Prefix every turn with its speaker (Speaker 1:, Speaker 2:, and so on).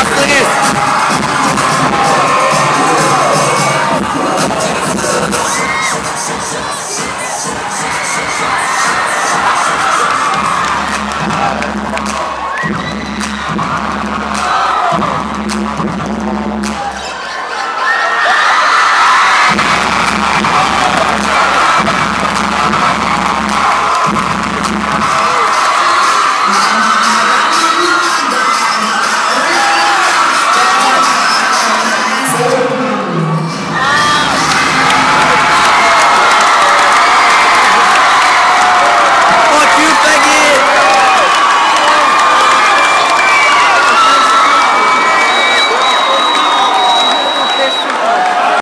Speaker 1: at